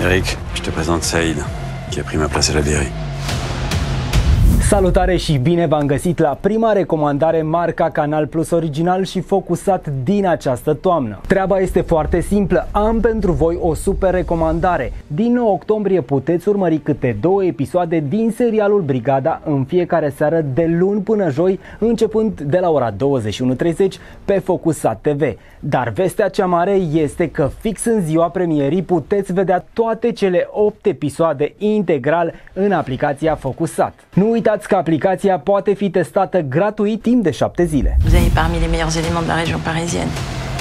Eric, je te présente Saïd, qui a pris ma place à la DRI. Salutare și bine v-am găsit la prima recomandare marca Canal Plus original și focusat din această toamnă. Treaba este foarte simplă, am pentru voi o super recomandare. Din 9 octombrie puteți urmări câte două episoade din serialul Brigada în fiecare seară de luni până joi, începând de la ora 21.30 pe Focusat TV. Dar vestea cea mare este că fix în ziua premierii puteți vedea toate cele 8 episoade integral în aplicația Focusat. Nu uitați uitați că aplicația poate fi testată gratuit timp de 7 zile. Vous avez parmi les meilleurs éléments de la région parisienne.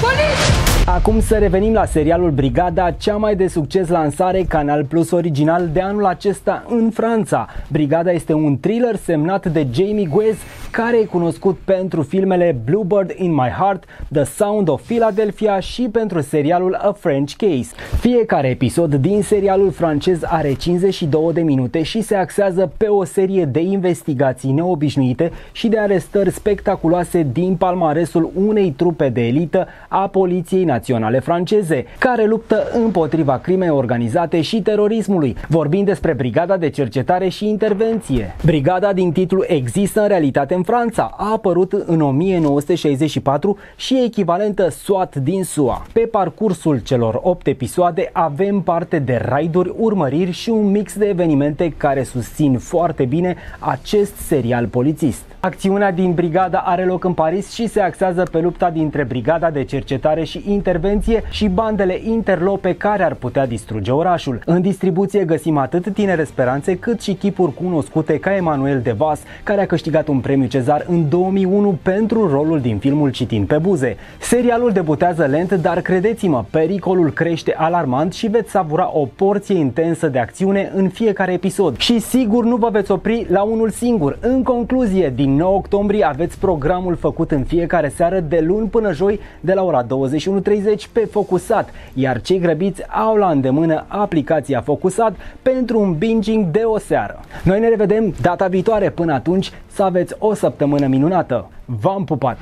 Police Acum să revenim la serialul Brigada, cea mai de succes lansare Canal Plus original de anul acesta în Franța. Brigada este un thriller semnat de Jamie Guez, care e cunoscut pentru filmele Bluebird in My Heart, The Sound of Philadelphia și pentru serialul A French Case. Fiecare episod din serialul francez are 52 de minute și se axează pe o serie de investigații neobișnuite și de arestări spectaculoase din palmaresul unei trupe de elită a Poliției Naționale franceze, care luptă împotriva crimei organizate și terorismului, vorbind despre Brigada de Cercetare și Intervenție. Brigada din titlu există în realitate în Franța, a apărut în 1964 și e echivalentă SWAT din SUA. Pe parcursul celor 8 episoade avem parte de raiduri, urmăriri și un mix de evenimente care susțin foarte bine acest serial polițist. Acțiunea din brigada are loc în Paris și se axează pe lupta dintre Brigada de Cercetare și Intervenție și bandele interlope care ar putea distruge orașul. În distribuție găsim atât tinere speranțe cât și chipuri cunoscute ca Emanuel De Vas, care a câștigat un premiu Cezar în 2001 pentru rolul din filmul Citind pe buze. Serialul debutează lent, dar credeți-mă, pericolul crește alarmant și veți savura o porție intensă de acțiune în fiecare episod. Și sigur nu vă veți opri la unul singur. În concluzie, din 9 octombrie aveți programul făcut în fiecare seară de luni până joi de la ora 21.30 pe Focusat, iar cei grăbiți au la îndemână aplicația Focusat pentru un binging de o seară. Noi ne revedem data viitoare, până atunci să aveți o săptămână minunată. V-am pupat!